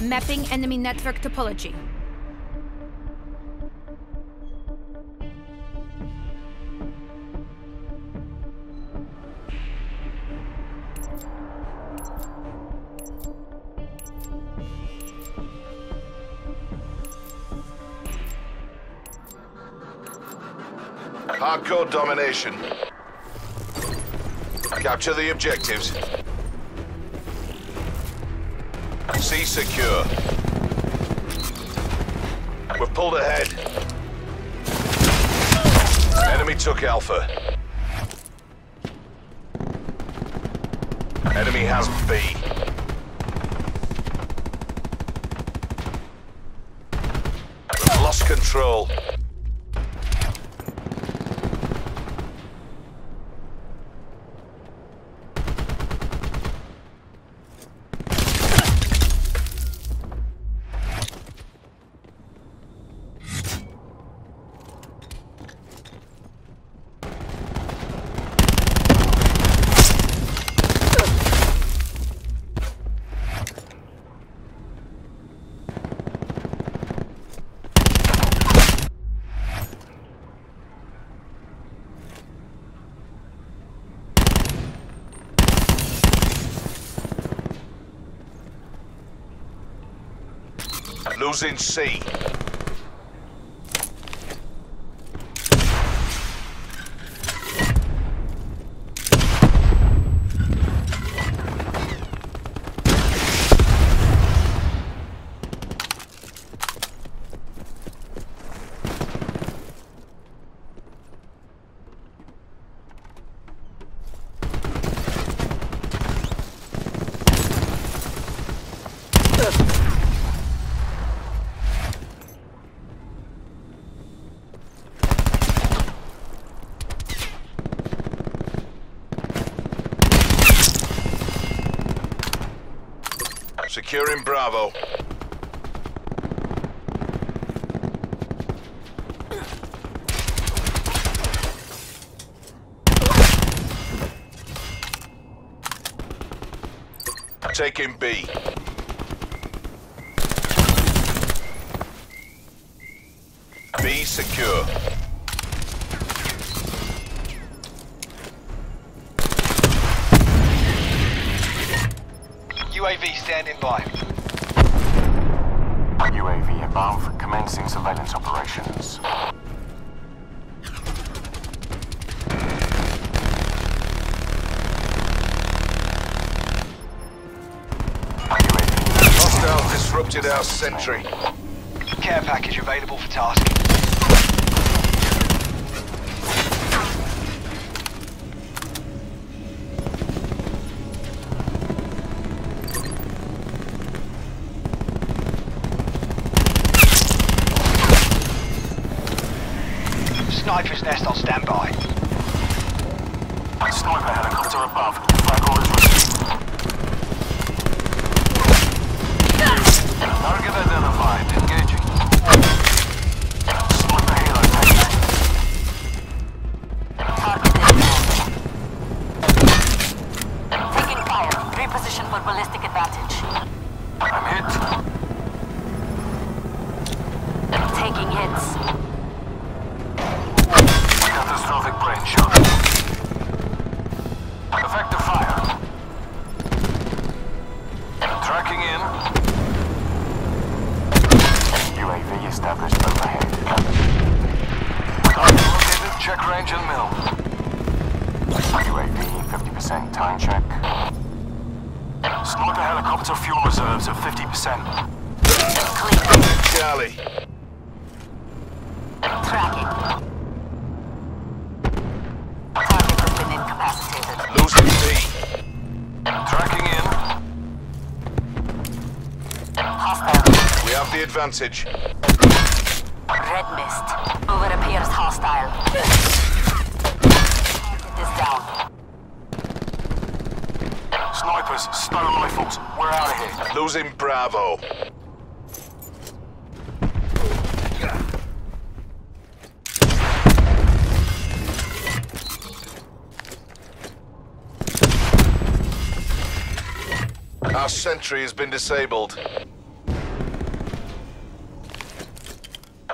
Mapping enemy network topology. Hardcore domination. Capture the objectives. C secure. We're pulled ahead. Enemy took Alpha. Enemy has B. We've lost control. Losing C. Securing Bravo. Taking B. B secure. UAV standing by. UAV above, commencing surveillance operations. Hostile disrupted our sentry. Care package available for tasking. Taking hits. Catastrophic brain shock. Effective fire. Tracking in. UAV established overhead. Target located. Check range and mill. UAV 50% time check. Sniper helicopter fuel reserves at 50%. Clean. Charlie. Hostile. We have the advantage. Red mist. Over appears hostile. Target is down. Snipers, stone rifles. We're out of here. Losing Bravo. Our sentry has been disabled.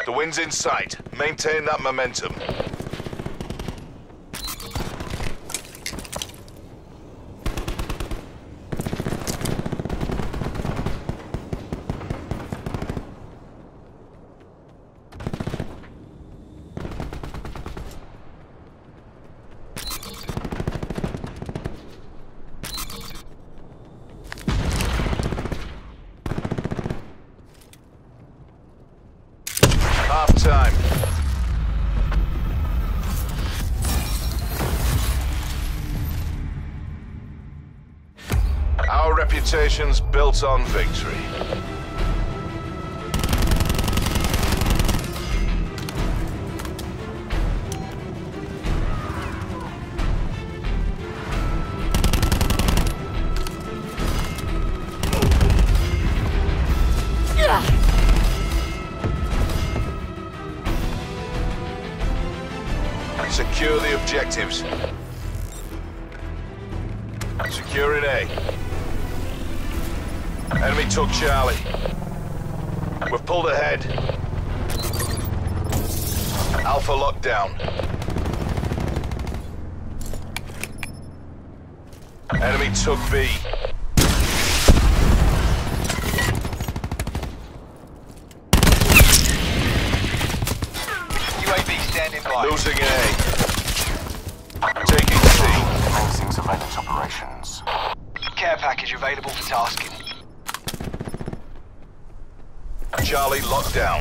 The wind's in sight. Maintain that momentum. Half time. Built on victory. Secure the objectives. Securing A. Enemy took Charlie. We've pulled ahead. Alpha lockdown. Enemy took B. UAV standing by. Losing A. Taking C. Commencing surveillance operations. Care package available for tasking. Charlie locked down.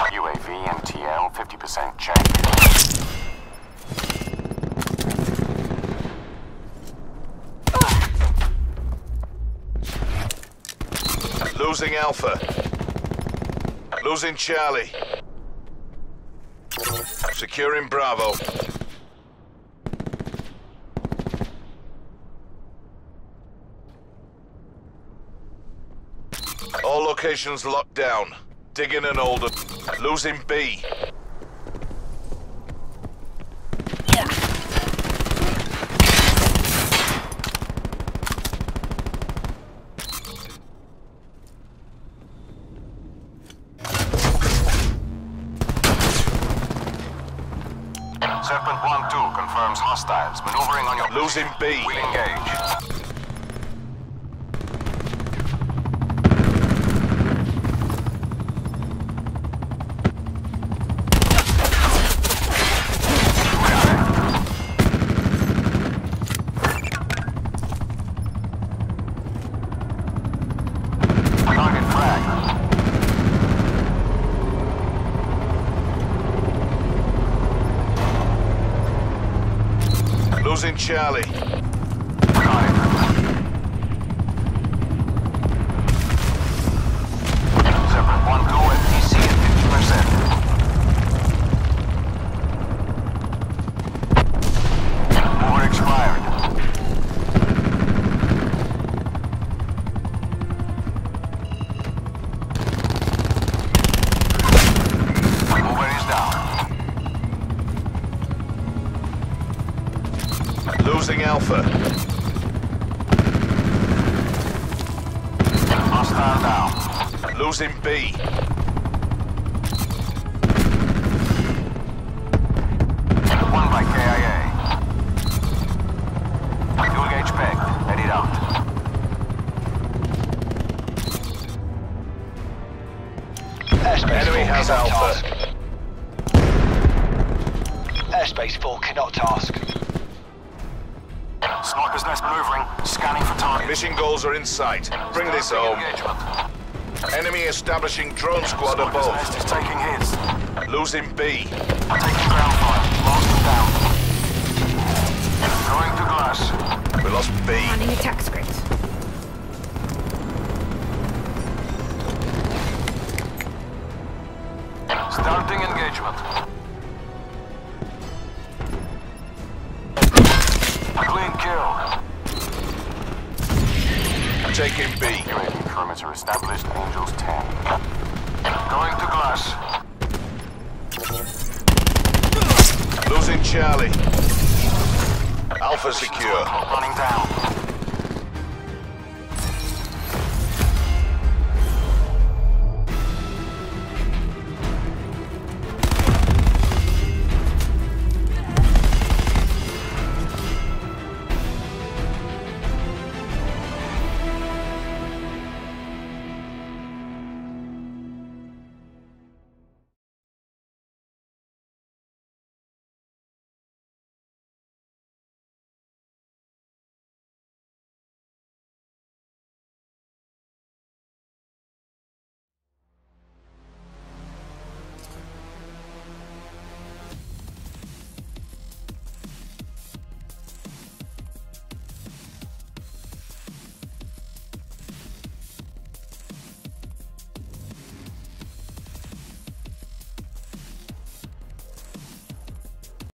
UAV MTL 50% check. Losing Alpha. Losing Charlie. Securing Bravo. Locations locked down. Digging an older. Losing B. Serpent 1-2 confirms hostiles maneuvering on your Losing B. We'll engage. Target frag. Losing Charlie. Hostile down. Losing B. One by KIA. Fuel gauge pegged. Headed out. Airspace Enemy has Alpha. task. Airspace 4 cannot task. Sniper's nest maneuvering. Scanning for targets. Mission goals are in sight. Bring this home. Engagement. Enemy establishing drone squad Sniper's above. nest is taking hits. Losing B. Taking ground fire. Lost them down. Going to glass. We lost B. Running attack script. Established. Angels 10. Going to glass. Losing Charlie. Alpha secure. Running down.